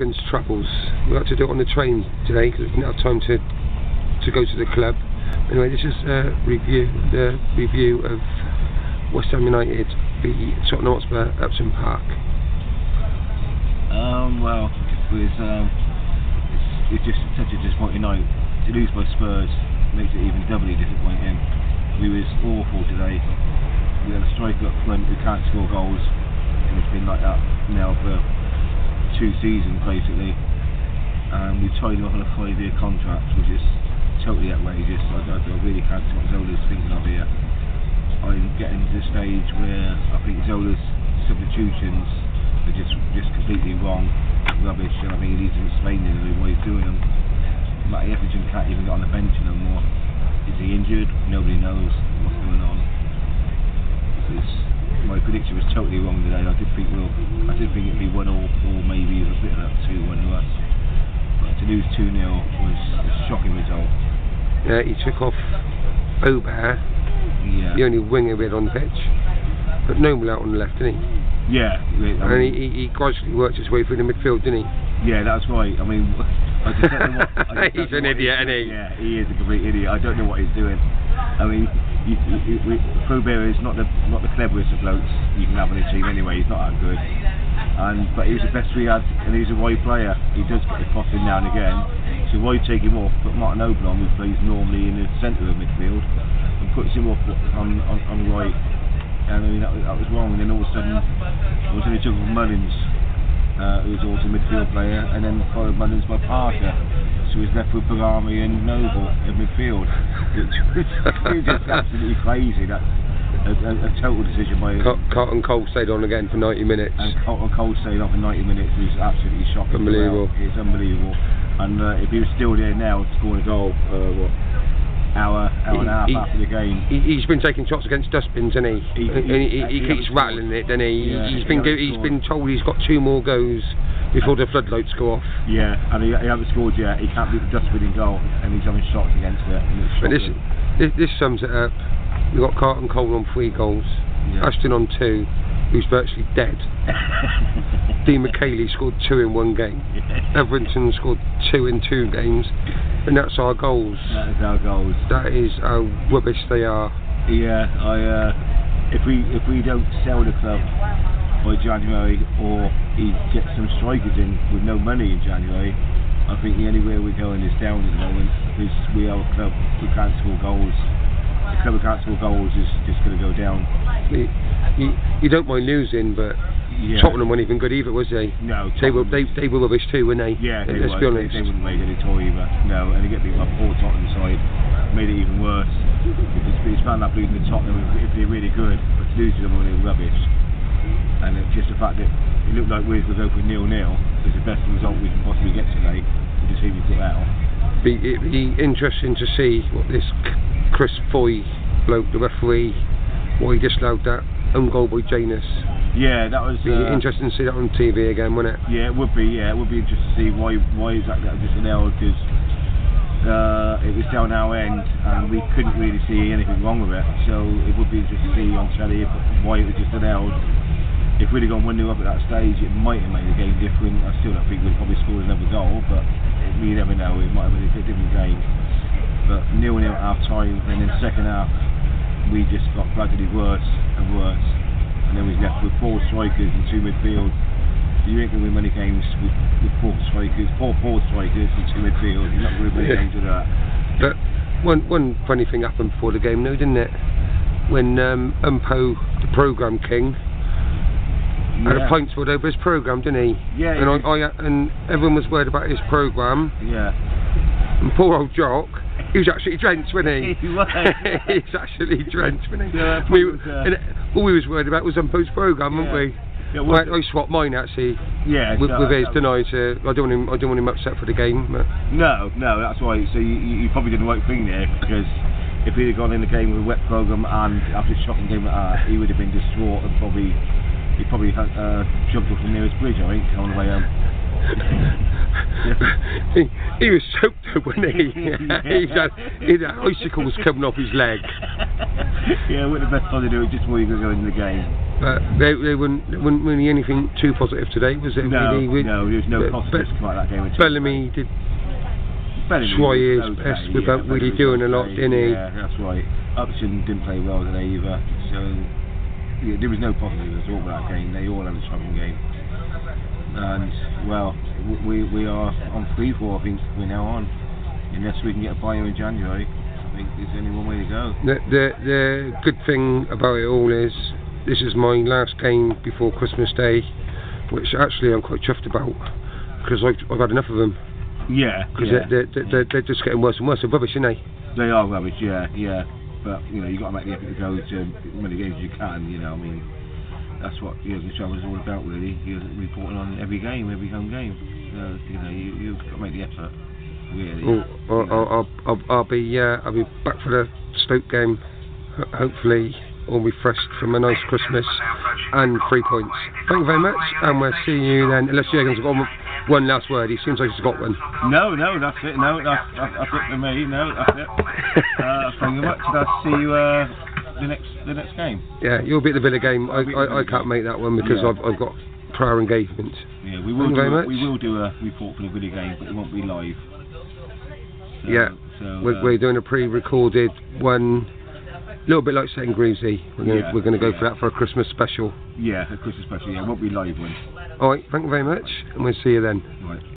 Troubles. We had to do it on the train today because we didn't have time to to go to the club. Anyway, this is a review the review of West Ham United v Tottenham Hotspur Upton Park. Um, well, it was um, it's, it's just such a disappointing night. To lose by Spurs makes it even doubly disappointing. We was awful today. We had a striker up front who can't score goals, and it's been like that now for two seasons basically. And we tied him up on a five-year contract, which is totally outrageous. I, I, I really can't see what Zola's thinking of here. I'm getting to the stage where I think Zola's substitutions are just just completely wrong, rubbish, and I think he needs to explain to it why he's doing them. Matty Etherington can't even get on the bench no more. Is he injured? Nobody knows what's going on. It's, my prediction was totally wrong today. I did think we'll, I did think it'd be one all, or maybe a bit of that two one to us. But to lose two 0 was a shocking result. Uh, he took off Ober, Yeah. the only winger we had on the pitch, but Noble out on the left, didn't he? Yeah. I And mean, he, he, he gradually worked his way through the midfield, didn't he? Yeah, that's right. I mean, I just don't know what. I He's don't an what idiot, isn't he? Yeah, he is a complete idiot. I don't know what he's doing. I mean, you, you, you, we, Faubert is not the not the cleverest of blokes you can have on a team anyway. He's not that good. And but he was the best we had, and he's a wide player. He does get the cross in now and again. So why take him off? Put Martin Noble on, who plays normally in the centre of midfield, and puts him off on on, on right. And I mean that, was- that was wrong. And then all of a sudden, I was in a juggle with Mullins uh, who was also a midfield player, and then followed Mullins by Parker. So he's left with Behrami and Noble in midfield, was just absolutely crazy. That's a, a, a total decision by Carlton Cole stayed on again for 90 minutes. and Carlton Cole staying off in 90 minutes was absolutely shocking. Unbelievable. It's unbelievable. And uh, if he was still there now, scoring a goal, uh, what, hour, hour and a half after the game, He, he's been taking shots against dustbins, hasn't he? He- and he- he, keeps rattling it, doesn't he? Yeah, he's he been go, hasn't he's scored. been told he's got two more goes before the floodlights go off. yeah, and he, he hasn't scored yet. He can't beat the dustbin in goal, and he's having shots against it. And But this, this this sums it up. We've got Carlton Cole on three goals, Yeah. Ashton on two, who's virtually dead. Di Michele scored two in one game. Everton scored two in two games, and that's our goals. That is our goals. That is how rubbish they are. Yeah, I. Uh, if we if we don't sell the club by January, or he gets some strikers in with no money in January, I think the only way we're going is down at the moment because we are a club who can't score goals. The club who can't score goals is just going to go down. You, you, you don't mind losing, but Yeah. Tottenham weren't even good either, was they? No, They were they, they were rubbish too, weren't they? Yeah, they Let's was. be They, honest. they wouldn't make any toy either. No, and they get beat by poor Tottenham side, made it even worse. Because it's found that losing to Tottenham if, if they're really good, but to lose to them when they're rubbish. And it's just the fact that it looked like Wiz was open nil nil is the best result we can possibly get today. We just see we got out. Be, it'd be interesting to see what this Chris Foy bloke, the referee, why he disallowed that own goal by Jenas. Yeah, that was. Be Uh, interesting to see that on TV again, wouldn't it? Yeah, it would be. Yeah, it would be interesting to see why why exactly that was disallowed because uh, it was down our end and we couldn't really see anything wrong with it. So it would be interesting to see on telly if, why it was disallowed. If we'd have gone one 0 up at that stage, it might have made the game different. I still don't think we'd probably scored another goal, but you never know. It might have been a different game. But nil nil at half time, and then second half we just got gradually worse and worse, and then we left with four strikers and two midfield. You ain't going to win many games with, with four strikers, four four strikers and two midfield. You're not going to win many Yeah. games with that. But one one funny thing happened before the game, though, didn't it? When um, Umpo, the program king, had a Yeah. pint spilled over his program, didn't he? Yeah, And I, I and everyone was worried about his program. Yeah. And poor old Jock, he was actually drenched, wasn't he? He was, yeah. He's actually drenched, wasn't he? Yeah, we, was, uh, all we was worried about was Umpo's program, Yeah. weren't we? Yeah, Well, I, I swapped mine actually yeah. with, so with his, didn't I? So I don't want him. I don't want him upset for the game. But No, no, that's why. So you, you probably did the right thing there because if he'd have gone in the game with a wet program and after a shocking game he would have been distraught and probably he probably had, uh, jumped off the nearest bridge. I think on the way home. He, he was soaked though, wasn't he? he had, he had icicles coming off his leg. yeah, what the best time to do it just before you go into the game. But they, they wouldn't, there wasn't really anything too positive today, was it? No, really? We- no, there's no but- positives but about that game. Bellamy did Bellamy try his was best yeah, without really Bellamy was doing a lot, didn't he? Yeah, that's right. Upson didn't play well today either. So yeah, there was no positives at all about that game. They all had a struggling game. And well, we we are on free fall. I think we're now on. Unless we can get a buyer in January, I think there's only one way to go. The, the the good thing about it all is this is my last game before Christmas Day, which actually I'm quite chuffed about because I've, I've had enough of them Yeah, because yeah. they're, they're, they're, they're just getting worse and worse. They're rubbish, aren't they? They are rubbish, yeah, yeah. But you know, you got to make the effort to go to um, as many games as you can. You know, I mean, that's what the travel is all about, really. You're reporting on every game, every home game. So, you know, you you've got to make the effort, really. Well, I'll, I'll, I'll, I'll, I'll be uh, I'll be back for the Stoke game. Hopefully, all refreshed from a nice Christmas and three points. Thank you very much, and we'll see you then. Unless Jurgen's got one, one last word. He seems like he's got one. No, no, that's it. No, that's that's, that's it for me. No, that's it. Uh, thank you very much. and I'll see you uh, the next the next game. Yeah, you'll be at the Villa game. I, I'll be at the I, I can't make that one because Yeah. I've, I've got prior engagement. Yeah, we will you do very a, much. we will do a report for the video game, but it won't be live. So, Yeah. So, We're, uh, we're doing a pre-recorded one, a little bit like St. Greavesy. We're going to Yeah, we're to go yeah. for that for a Christmas special. yeah, a Christmas special. Yeah, it won't be live one. All right, thank you very much, and we'll see you then. Right.